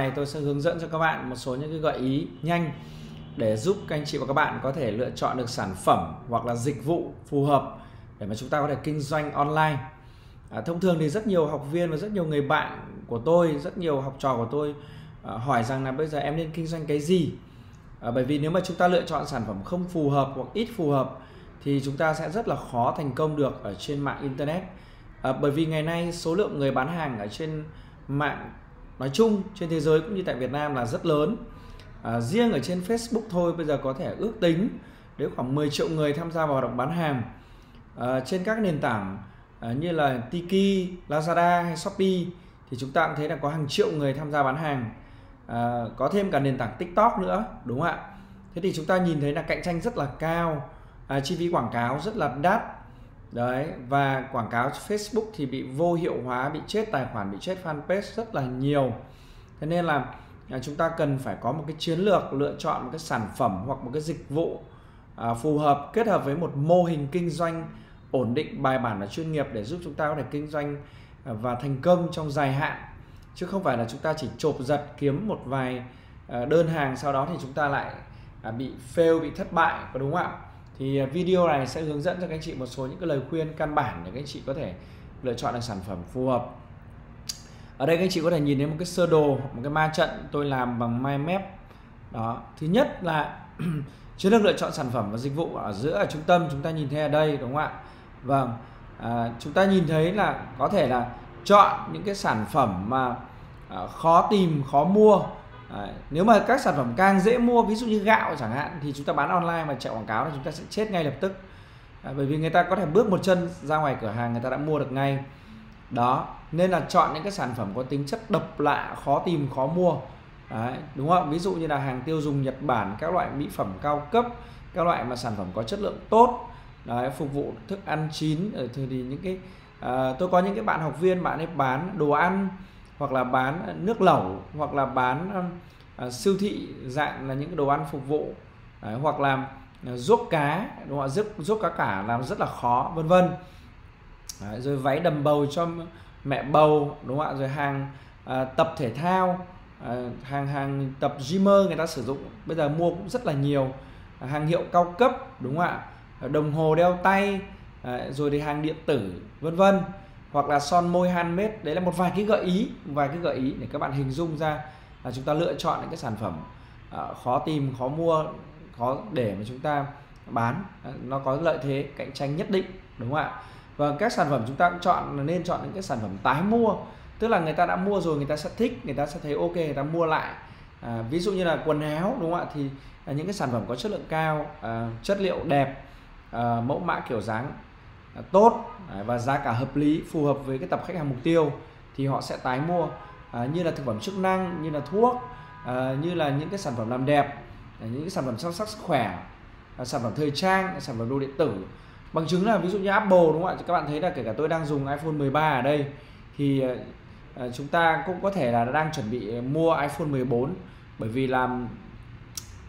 này tôi sẽ hướng dẫn cho các bạn một số những cái gợi ý nhanh để giúp các anh chị và các bạn có thể lựa chọn được sản phẩm hoặc là dịch vụ phù hợp để mà chúng ta có thể kinh doanh online. À, thông thường thì rất nhiều học viên và rất nhiều người bạn của tôi, rất nhiều học trò của tôi à, hỏi rằng là bây giờ em nên kinh doanh cái gì? À, bởi vì nếu mà chúng ta lựa chọn sản phẩm không phù hợp hoặc ít phù hợp thì chúng ta sẽ rất là khó thành công được ở trên mạng internet. À, bởi vì ngày nay số lượng người bán hàng ở trên mạng nói chung trên thế giới cũng như tại Việt Nam là rất lớn. À, riêng ở trên Facebook thôi bây giờ có thể ước tính đến khoảng 10 triệu người tham gia vào hoạt động bán hàng. À, trên các nền tảng à, như là Tiki, Lazada hay Shopee thì chúng ta cũng thấy là có hàng triệu người tham gia bán hàng. À, có thêm cả nền tảng TikTok nữa đúng không ạ? Thế thì chúng ta nhìn thấy là cạnh tranh rất là cao. À, chi phí quảng cáo rất là đắt đấy và quảng cáo Facebook thì bị vô hiệu hóa bị chết tài khoản bị chết fanpage rất là nhiều. Thế nên là à, chúng ta cần phải có một cái chiến lược lựa chọn một cái sản phẩm hoặc một cái dịch vụ à, phù hợp kết hợp với một mô hình kinh doanh ổn định bài bản và chuyên nghiệp để giúp chúng ta có thể kinh doanh à, và thành công trong dài hạn. Chứ không phải là chúng ta chỉ chộp giật kiếm một vài à, đơn hàng sau đó thì chúng ta lại bị fail bị thất bại có đúng không ạ? Thì à, video này sẽ hướng dẫn cho các anh chị một số những cái lời khuyên căn bản để các anh chị có thể lựa chọn được sản phẩm phù hợp. Ở đây các anh chị có thể nhìn thấy một cái sơ đồ một cái ma trận tôi làm bằng mind map đó thứ nhất là chiến lược lựa chọn sản phẩm và dịch vụ ở giữa ở trung tâm chúng ta nhìn thấy ở đây đúng không ạ? Vâng à, chúng ta nhìn thấy là có thể là chọn những cái sản phẩm mà à, khó tìm khó mua Đấy. Nếu mà các sản phẩm càng dễ mua ví dụ như gạo chẳng hạn thì chúng ta bán online mà chạy quảng cáo thì chúng ta sẽ chết ngay lập tức. À, bởi vì người ta có thể bước một chân ra ngoài cửa hàng người ta đã mua được ngay. Đó nên là chọn những cái sản phẩm có tính chất độc lạ khó tìm khó mua. Đấy, đúng không ví dụ như là hàng tiêu dùng Nhật Bản các loại mỹ phẩm cao cấp các loại mà sản phẩm có chất lượng tốt. Đấy, phục vụ thức ăn chín ờ, ở thì những cái à, tôi có những cái bạn học viên bạn ấy bán đồ ăn hoặc là bán nước lẩu hoặc là bán uh, siêu thị dạng là những đồ ăn phục vụ Đấy, hoặc là ờ, ruốc cá đúng không ạ? Giúp giúp cá cả làm rất là khó vân vân. Rồi váy đầm bầu cho mẹ bầu đúng không ạ? Rồi hàng uh, tập thể thao uh, hàng hàng tập gymer người ta sử dụng bây giờ mua cũng rất là nhiều. Uh, hàng hiệu cao cấp đúng không ạ? Đồng hồ đeo tay uh, rồi thì hàng điện tử vân vân hoặc là son môi handmade đấy là một vài cái gợi ý vài cái gợi ý để các bạn hình dung ra là chúng ta lựa chọn những cái sản phẩm uh, khó tìm khó mua khó để mà chúng ta bán. À, nó có lợi thế cạnh tranh nhất định đúng không ạ? Và các sản phẩm chúng ta cũng chọn là nên chọn những cái sản phẩm tái mua. Tức là người ta đã mua rồi người ta sẽ thích người ta sẽ thấy ok người ta mua lại. À, ví dụ như là quần áo đúng không ạ? Thì à, những cái sản phẩm có chất lượng cao à, chất liệu đẹp à, mẫu mã kiểu dáng À, tốt à, và giá cả hợp lý phù hợp với cái tập khách hàng mục tiêu thì họ sẽ tái mua à, như là thực phẩm chức năng như là thuốc à, như là những cái sản phẩm làm đẹp à, những cái sản phẩm chăm sóc sức khỏe à, sản phẩm thời trang sản phẩm đồ điện tử. Bằng chứng là ví dụ như Apple đúng không ạ? Các bạn thấy là kể cả tôi đang dùng iPhone 13 ở đây thì chúng ta cũng có thể là đang chuẩn bị mua iPhone 14 bởi vì làm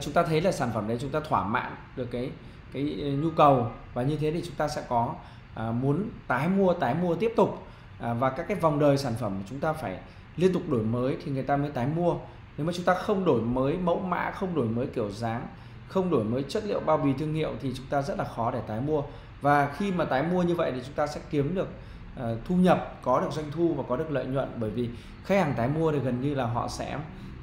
chúng ta thấy là sản phẩm đấy chúng ta thỏa mãn được cái cái ờ, nhu cầu và như thế thì chúng ta sẽ có à, muốn tái mua tái mua tiếp tục à, và các cái vòng đời sản phẩm chúng ta phải liên tục đổi mới thì người ta mới tái mua. Nếu mà chúng ta không đổi mới mẫu mã không đổi mới kiểu dáng không đổi mới chất liệu bao bì thương hiệu thì chúng ta rất là khó để tái mua. Và khi mà tái mua như vậy thì chúng ta sẽ kiếm được uh, thu nhập có được doanh thu và có được lợi nhuận. Bởi vì khách hàng tái mua thì gần như là họ sẽ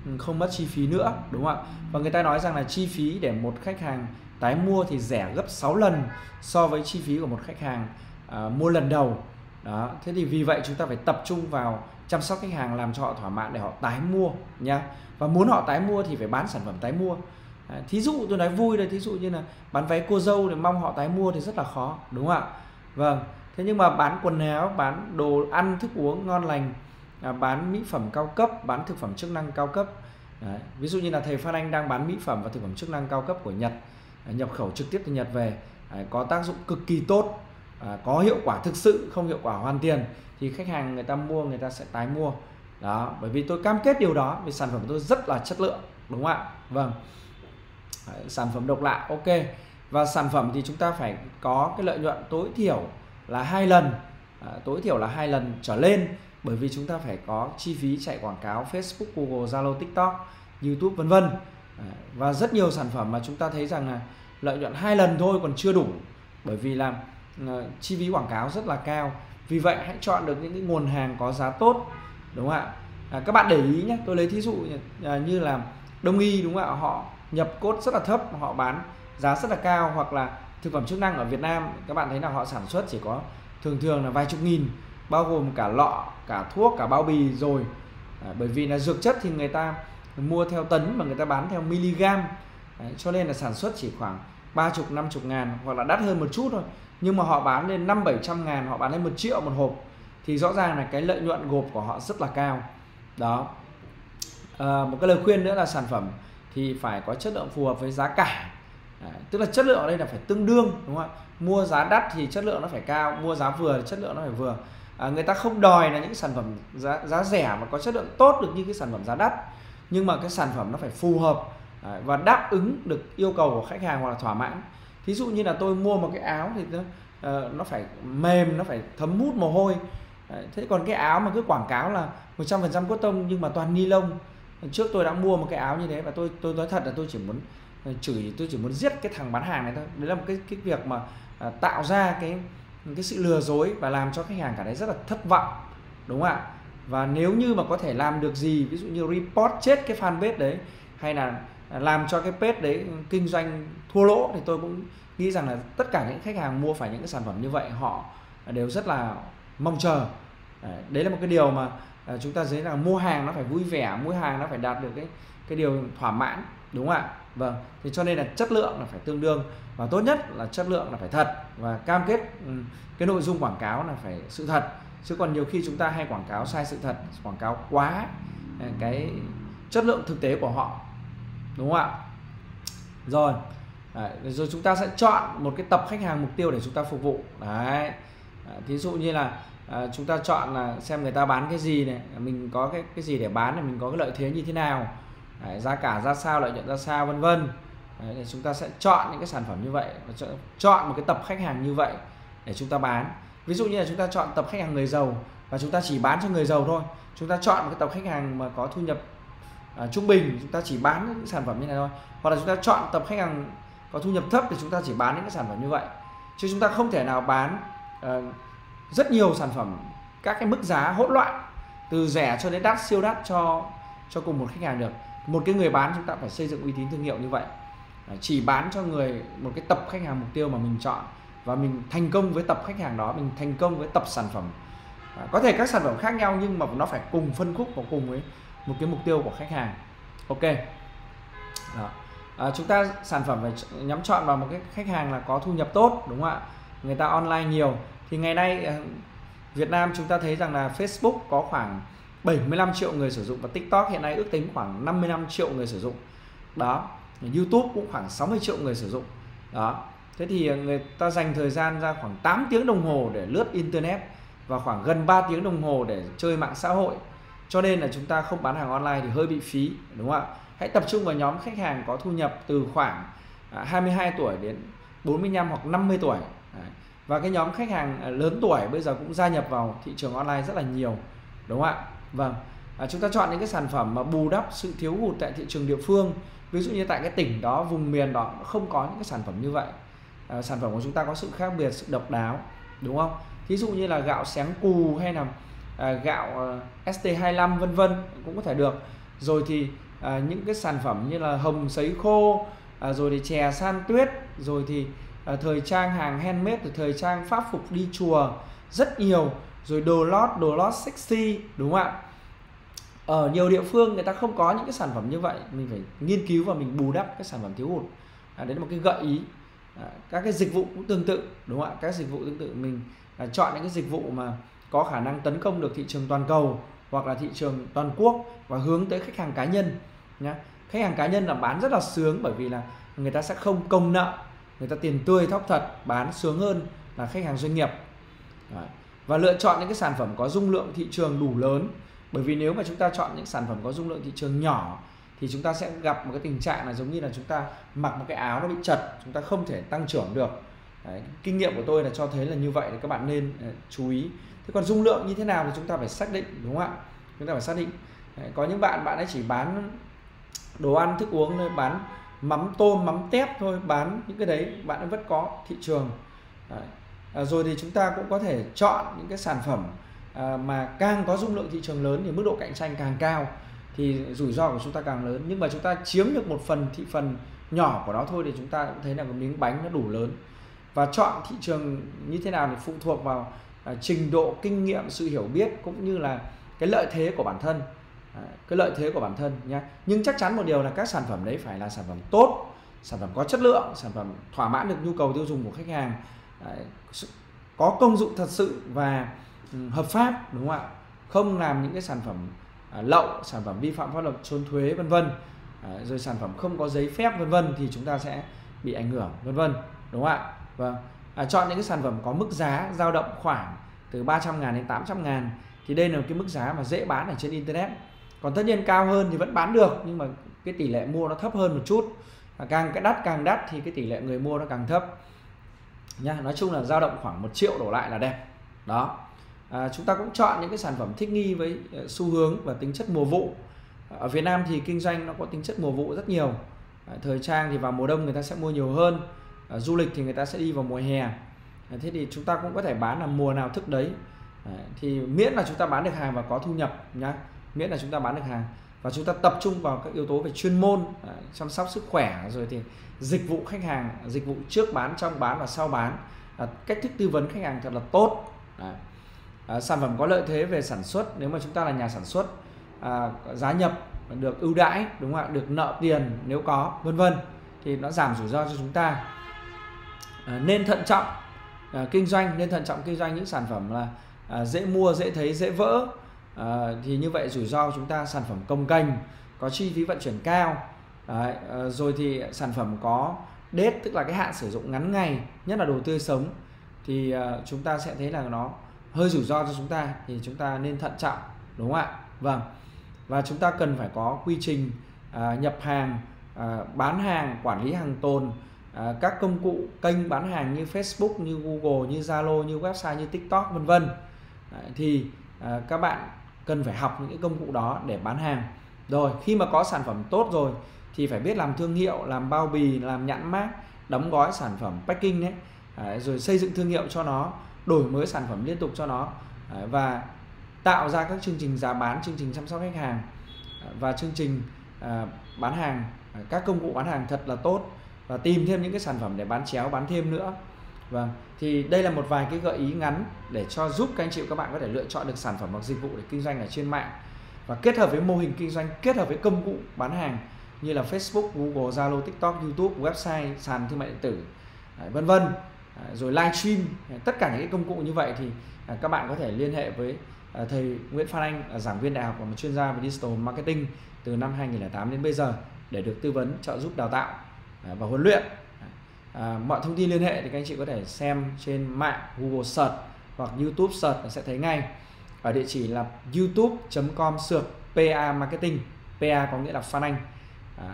ừ, không mất chi phí nữa đúng không ạ? Và người ta nói rằng là chi phí để một khách hàng tái mua thì rẻ gấp 6 lần so với chi phí của một khách hàng uh, mua lần đầu. Đó thế thì vì vậy chúng ta phải tập trung vào chăm sóc khách hàng làm cho họ thỏa mãn để họ tái mua nha và muốn họ tái mua thì phải bán sản phẩm tái mua. À, thí dụ tôi nói vui đây thí dụ như là bán váy cô dâu để mong họ tái mua thì rất là khó đúng không ạ? Vâng thế nhưng mà bán quần áo bán đồ ăn thức uống ngon lành à, bán mỹ phẩm cao cấp bán thực phẩm chức năng cao cấp. Đấy. ví dụ như là thầy Phan Anh đang bán mỹ phẩm và thực phẩm chức năng cao cấp của Nhật nhập khẩu trực tiếp từ Nhật về à, có tác dụng cực kỳ tốt à, có hiệu quả thực sự không hiệu quả hoàn tiền thì khách hàng người ta mua người ta sẽ tái mua. Đó bởi vì tôi cam kết điều đó vì sản phẩm của tôi rất là chất lượng đúng không ạ? Vâng. Sản phẩm độc lạ ok. Và sản phẩm thì chúng ta phải có cái lợi nhuận tối thiểu là hai lần à, tối thiểu là hai lần trở lên bởi vì chúng ta phải có chi phí chạy quảng cáo Facebook, Google, Zalo, TikTok, YouTube vân vân và rất nhiều sản phẩm mà chúng ta thấy rằng là lợi nhuận hai lần thôi còn chưa đủ. Bởi vì là ờ, chi phí quảng cáo rất là cao. Vì vậy hãy chọn được những cái nguồn hàng có giá tốt đúng không ạ? À, các bạn để ý nhé tôi lấy thí dụ như, à, như là đông y đúng không ạ? Họ nhập cốt rất là thấp họ bán giá rất là cao. Hoặc là thực phẩm chức năng ở Việt Nam các bạn thấy là họ sản xuất chỉ có thường thường là vài chục nghìn bao gồm cả lọ cả thuốc cả bao bì rồi. À, bởi vì là dược chất thì người ta mua theo tấn mà người ta bán theo mg Đấy, cho nên là sản xuất chỉ khoảng ba chục năm chục ngàn hoặc là đắt hơn một chút thôi. Nhưng mà họ bán lên năm bảy trăm ngàn họ bán lên một triệu một hộp. Thì rõ ràng là cái lợi nhuận gộp của họ rất là cao. Đó. À, một cái lời khuyên nữa là sản phẩm thì phải có chất lượng phù hợp với giá cả. À, tức là chất lượng ở đây là phải tương đương đúng không ạ? Mua giá đắt thì chất lượng nó phải cao mua giá vừa thì chất lượng nó phải vừa. À, người ta không đòi là những sản phẩm giá, giá rẻ mà có chất lượng tốt được như cái sản phẩm giá đắt nhưng mà cái sản phẩm nó phải phù hợp à, và đáp ứng được yêu cầu của khách hàng hoặc là thỏa mãn. Thí dụ như là tôi mua một cái áo thì nó, ờ, nó phải mềm nó phải thấm hút mồ hôi. Thế còn cái áo mà cứ quảng cáo là 100% cốt tông nhưng mà toàn ni lông. Trước tôi đã mua một cái áo như thế và tôi tôi nói thật là tôi chỉ muốn ờ, chửi tôi chỉ muốn giết cái thằng bán hàng này thôi. Đấy là một cái cái việc mà à, tạo ra cái cái sự lừa dối và làm cho khách hàng cảm thấy rất là thất vọng đúng không ạ? Và nếu như mà có thể làm được gì, ví dụ như report chết cái fanpage đấy, hay là làm cho cái page đấy kinh doanh thua lỗ, thì tôi cũng nghĩ rằng là tất cả những khách hàng mua phải những cái sản phẩm như vậy, họ đều rất là mong chờ. Đấy là một cái điều mà à, chúng ta thấy là mua hàng nó phải vui vẻ, mua hàng nó phải đạt được cái cái điều thỏa mãn, đúng không ạ? Vâng thì cho nên là chất lượng là phải tương đương, và tốt nhất là chất lượng là phải thật, và cam kết ừ, cái nội dung quảng cáo là phải sự thật chứ còn nhiều khi chúng ta hay quảng cáo sai sự thật quảng cáo quá à, cái chất lượng thực tế của họ. Đúng không ạ? Rồi đấy, rồi chúng ta sẽ chọn một cái tập khách hàng mục tiêu để chúng ta phục vụ. Đấy à, thí dụ như là à, chúng ta chọn là xem người ta bán cái gì này mình có cái cái gì để bán này mình có cái lợi thế như thế nào đấy, giá cả ra sao lợi nhuận ra sao vân vân. Để chúng ta sẽ chọn những cái sản phẩm như vậy chọn một cái tập khách hàng như vậy để chúng ta bán ví dụ như là chúng ta chọn tập khách hàng người giàu và chúng ta chỉ bán cho người giàu thôi. Chúng ta chọn một cái tập khách hàng mà có thu nhập à, trung bình chúng ta chỉ bán những sản phẩm như này thôi. Hoặc là chúng ta chọn tập khách hàng có thu nhập thấp thì chúng ta chỉ bán những cái sản phẩm như vậy. Chứ chúng ta không thể nào bán uh, rất nhiều sản phẩm các cái mức giá hỗn loạn từ rẻ cho đến đắt siêu đắt cho cho cùng một khách hàng được. Một cái người bán chúng ta phải xây dựng uy tín thương hiệu như vậy. Chỉ bán cho người một cái tập khách hàng mục tiêu mà mình chọn và mình thành công với tập khách hàng đó mình thành công với tập sản phẩm. À, có thể các sản phẩm khác nhau nhưng mà nó phải cùng phân khúc và cùng với một cái mục tiêu của khách hàng. Ok. Đó. À, chúng ta sản phẩm phải nhắm chọn vào một cái khách hàng là có thu nhập tốt đúng không ạ? Người ta online nhiều. Thì ngày nay ờ, Việt Nam chúng ta thấy rằng là Facebook có khoảng 75 triệu người sử dụng và TikTok hiện nay ước tính khoảng 55 triệu người sử dụng. Đó. YouTube cũng khoảng 60 triệu người sử dụng. Đó thế thì ờ, người ta dành thời gian ra khoảng 8 tiếng đồng hồ để lướt internet và khoảng gần 3 tiếng đồng hồ để chơi mạng xã hội. Cho nên là chúng ta không bán hàng online thì hơi bị phí đúng không ạ? Hãy tập trung vào nhóm khách hàng có thu nhập từ khoảng à, 22 tuổi đến 45 hoặc 50 tuổi. Và cái nhóm khách hàng à, lớn tuổi bây giờ cũng gia nhập vào thị trường online rất là nhiều đúng không ạ? Vâng. À, chúng ta chọn những cái sản phẩm mà bù đắp sự thiếu hụt tại thị trường địa phương. Ví dụ như tại cái tỉnh đó vùng miền đó không có những cái sản phẩm như vậy à, sản phẩm của chúng ta có sự khác biệt sự độc đáo đúng không? Thí dụ như là gạo sáng cù hay là à, gạo ờ, à, ST25 vân vân cũng có thể được. Rồi thì à, những cái sản phẩm như là hồng sấy khô à, rồi thì chè san tuyết rồi thì à, thời trang hàng handmade rồi thời trang pháp phục đi chùa rất nhiều rồi đồ lót đồ lót sexy đúng không ạ? Ở nhiều địa phương người ta không có những cái sản phẩm như vậy mình phải nghiên cứu và mình bù đắp cái sản phẩm thiếu hụt. À, đấy là một cái gợi ý à, các cái dịch vụ cũng tương tự đúng không ạ các dịch vụ tương tự mình à, chọn những cái dịch vụ mà có khả năng tấn công được thị trường toàn cầu hoặc là thị trường toàn quốc và hướng tới khách hàng cá nhân nhá. khách hàng cá nhân là bán rất là sướng bởi vì là người ta sẽ không công nợ người ta tiền tươi thóc thật bán sướng hơn là khách hàng doanh nghiệp Đấy. và lựa chọn những cái sản phẩm có dung lượng thị trường đủ lớn bởi vì nếu mà chúng ta chọn những sản phẩm có dung lượng thị trường nhỏ thì chúng ta sẽ gặp một cái tình trạng là giống như là chúng ta mặc một cái áo nó bị chật chúng ta không thể tăng trưởng được. Đấy, kinh nghiệm của tôi là cho thấy là như vậy thì các bạn nên uh, chú ý. Thế còn dung lượng như thế nào thì chúng ta phải xác định đúng không ạ? Chúng ta phải xác định. Đấy, có những bạn bạn ấy chỉ bán đồ ăn thức uống thôi bán mắm tôm mắm tép thôi bán những cái đấy bạn ấy vẫn có thị trường. Đấy. À, rồi thì chúng ta cũng có thể chọn những cái sản phẩm à, mà càng có dung lượng thị trường lớn thì mức độ cạnh tranh càng cao thì rủi ro của chúng ta càng lớn. Nhưng mà chúng ta chiếm được một phần thị phần nhỏ của nó thôi thì chúng ta cũng thấy là một miếng bánh nó đủ lớn. Và chọn thị trường như thế nào thì phụ thuộc vào à, trình độ kinh nghiệm sự hiểu biết cũng như là cái lợi thế của bản thân. À, cái lợi thế của bản thân nhé nhưng chắc chắn một điều là các sản phẩm đấy phải là sản phẩm tốt sản phẩm có chất lượng sản phẩm thỏa mãn được nhu cầu tiêu dùng của khách hàng. À, có công dụng thật sự và ừ, hợp pháp đúng không ạ? Không làm những cái sản phẩm À, lậu sản phẩm vi phạm pháp luật trốn thuế vân vân. À, rồi sản phẩm không có giấy phép vân vân thì chúng ta sẽ bị ảnh hưởng vân vân đúng không ạ? Vâng. À, chọn những cái sản phẩm có mức giá dao động khoảng từ 300 ngàn đến 800 ngàn thì đây là cái mức giá mà dễ bán ở trên internet. Còn tất nhiên cao hơn thì vẫn bán được nhưng mà cái tỷ lệ mua nó thấp hơn một chút. Và càng cái đắt càng đắt thì cái tỷ lệ người mua nó càng thấp. Nha nói chung là dao động khoảng một triệu đổ lại là đẹp. Đó à, chúng ta cũng chọn những cái sản phẩm thích nghi với ờ, xu hướng và tính chất mùa vụ. Ở Việt Nam thì kinh doanh nó có tính chất mùa vụ rất nhiều. À, thời trang thì vào mùa đông người ta sẽ mua nhiều hơn à, du lịch thì người ta sẽ đi vào mùa hè. À, thế thì chúng ta cũng có thể bán là mùa nào thức đấy. À, thì miễn là chúng ta bán được hàng và có thu nhập nhá. Miễn là chúng ta bán được hàng. Và chúng ta tập trung vào các yếu tố về chuyên môn à, chăm sóc sức khỏe rồi thì dịch vụ khách hàng dịch vụ trước bán trong bán và sau bán. À, cách thức tư vấn khách hàng thật là tốt. À, À, sản phẩm có lợi thế về sản xuất nếu mà chúng ta là nhà sản xuất à, giá nhập được ưu đãi đúng không ạ? Được nợ tiền nếu có vân vân thì nó giảm rủi ro cho chúng ta. À, nên thận trọng à, kinh doanh nên thận trọng kinh doanh những sản phẩm là à, dễ mua dễ thấy dễ vỡ. À, thì như vậy rủi ro chúng ta sản phẩm công canh có chi phí vận chuyển cao. Đấy, à, rồi thì sản phẩm có date tức là cái hạn sử dụng ngắn ngày nhất là đồ tươi sống thì à, chúng ta sẽ thấy là nó hơi rủi ro cho chúng ta thì chúng ta nên thận trọng đúng không ạ? Vâng. Và chúng ta cần phải có quy trình à, nhập hàng à, bán hàng quản lý hàng tồn à, các công cụ kênh bán hàng như Facebook như Google như Zalo như website như TikTok vân vân. Thì à, các bạn cần phải học những cái công cụ đó để bán hàng. Rồi khi mà có sản phẩm tốt rồi thì phải biết làm thương hiệu làm bao bì làm nhãn mát đóng gói sản phẩm packing đấy à, rồi xây dựng thương hiệu cho nó đổi mới sản phẩm liên tục cho nó. Và tạo ra các chương trình giá bán chương trình chăm sóc khách hàng à, và chương trình à, bán hàng à, các công cụ bán hàng thật là tốt và tìm thêm những cái sản phẩm để bán chéo bán thêm nữa. Vâng thì đây là một vài cái gợi ý ngắn để cho giúp các anh chị các bạn có thể lựa chọn được sản phẩm hoặc dịch vụ để kinh doanh ở trên mạng. Và kết hợp với mô hình kinh doanh kết hợp với công cụ bán hàng như là Facebook, Google, Zalo, TikTok, YouTube, website, sàn thương mại điện tử, vân vân. À, rồi livestream, à, tất cả những cái công cụ như vậy thì à, các bạn có thể liên hệ với thầy Nguyễn Phan Anh, giảng viên đại học và một chuyên gia về digital marketing từ năm 2008 đến bây giờ để được tư vấn, trợ giúp đào tạo và huấn luyện. mọi thông tin liên hệ thì các anh chị có thể xem trên mạng Google search hoặc YouTube search sẽ thấy ngay ở địa chỉ là youtube.com sược PA Marketing PA có nghĩa là Phan Anh à,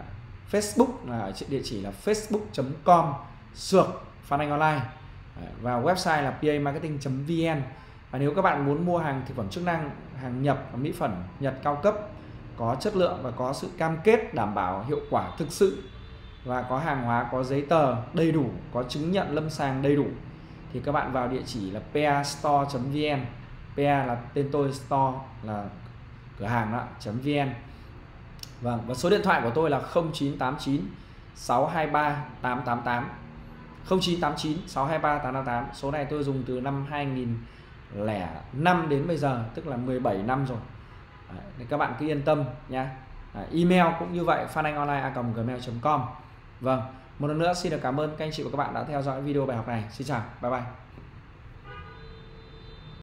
Facebook là địa chỉ là facebook.com sược Phan Anh Online và website là pamarketing.vn và nếu các bạn muốn mua hàng thực phẩm chức năng, hàng nhập và mỹ phẩm nhật cao cấp, có chất lượng và có sự cam kết đảm bảo hiệu quả thực sự và có hàng hóa, có giấy tờ đầy đủ, có chứng nhận lâm sàng đầy đủ, thì các bạn vào địa chỉ là pastore.vn PA là tên tôi, store là cửa hàng đó .vn Vâng và số điện thoại của tôi là 0989 623 888 0989 623 888 số này tôi dùng từ năm 2005 đến bây giờ tức là 17 năm rồi. Đấy, các bạn cứ yên tâm nhé à, email cũng như vậy phananhonline.gmail.com Vâng một lần nữa xin được cảm ơn các anh chị và các bạn đã theo dõi video bài học này. Xin chào bye bye.